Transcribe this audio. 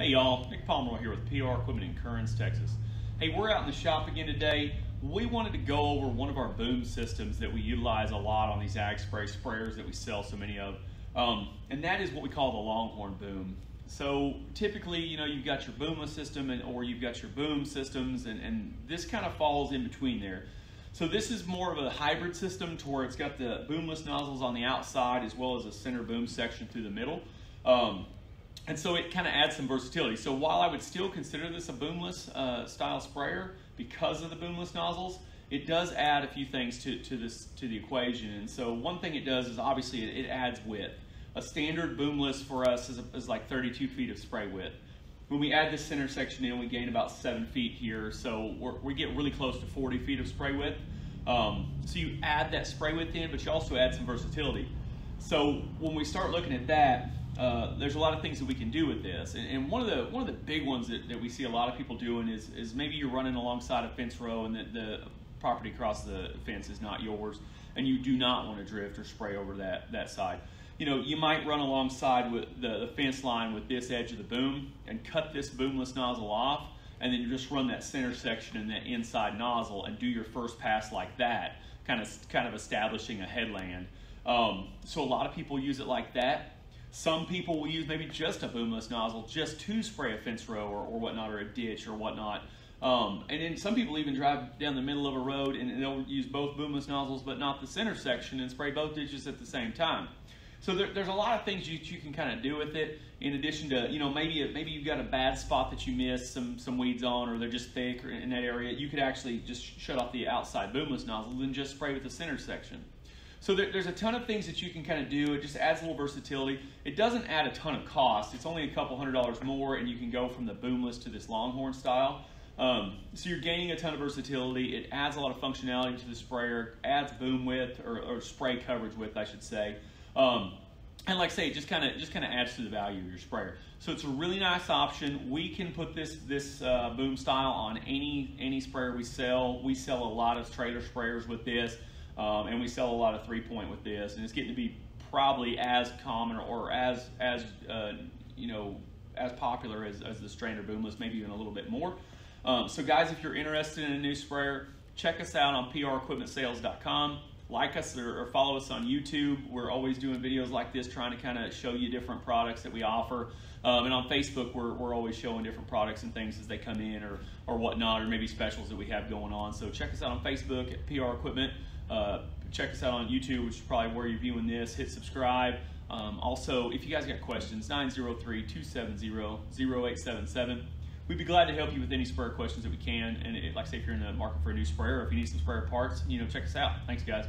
Hey y'all, Nick Palmer here with PR Equipment in Kearns, Texas. Hey, we're out in the shop again today. We wanted to go over one of our boom systems that we utilize a lot on these ag spray sprayers that we sell so many of. Um, and that is what we call the Longhorn boom. So typically, you know, you've got your boomless system and, or you've got your boom systems and, and this kind of falls in between there. So this is more of a hybrid system to where it's got the boomless nozzles on the outside as well as a center boom section through the middle. Um, and so it kind of adds some versatility. So while I would still consider this a boomless uh, style sprayer because of the boomless nozzles, it does add a few things to, to this to the equation. And so one thing it does is obviously it, it adds width. A standard boomless for us is, a, is like 32 feet of spray width. When we add this center section in, we gain about seven feet here. So we get really close to 40 feet of spray width. Um, so you add that spray width in, but you also add some versatility. So when we start looking at that, uh, there's a lot of things that we can do with this. And, and, one of the one of the big ones that, that we see a lot of people doing is, is maybe you're running alongside a fence row and the, the property across the fence is not yours and you do not want to drift or spray over that, that side. You know, you might run alongside with the, the fence line with this edge of the boom and cut this boomless nozzle off and then you just run that center section and that inside nozzle and do your first pass like that, kind of kind of establishing a headland. Um, so a lot of people use it like that. Some people will use maybe just a boomless nozzle just to spray a fence row or, or whatnot, or a ditch or whatnot. Um, and then some people even drive down the middle of a road and they'll use both boomless nozzles but not the center section and spray both ditches at the same time. So there, there's a lot of things you, you can kind of do with it. In addition to, you know, maybe maybe you've got a bad spot that you missed some some weeds on, or they're just thick in that area. You could actually just shut off the outside boomless nozzle and just spray with the center section. So there, there's a ton of things that you can kind of do. It just adds a little versatility. It doesn't add a ton of cost. It's only a couple hundred dollars more, and you can go from the boomless to this longhorn style. Um, so you're gaining a ton of versatility. It adds a lot of functionality to the sprayer, adds boom width or, or spray coverage width, I should say. Um, and like I say, it just kind of just kind of adds to the value of your sprayer. So it's a really nice option. We can put this this uh, boom style on any any sprayer we sell. We sell a lot of trailer sprayers with this. Um, and we sell a lot of three point with this, and it's getting to be probably as common or as as uh, you know as popular as, as the Strander Boomless, maybe even a little bit more. Um, so guys, if you're interested in a new sprayer, check us out on prequipmentsales.com. Like us or, or follow us on YouTube. We're always doing videos like this, trying to kind of show you different products that we offer. Um, and on Facebook, we're, we're always showing different products and things as they come in or, or whatnot, or maybe specials that we have going on. So check us out on Facebook at PR Equipment. Uh, check us out on YouTube, which is probably where you're viewing this. Hit subscribe. Um, also, if you guys got questions, 903-270-0877. We'd be glad to help you with any sprayer questions that we can. And it, like I say, if you're in the market for a new sprayer or if you need some sprayer parts, you know, check us out. Thanks, guys.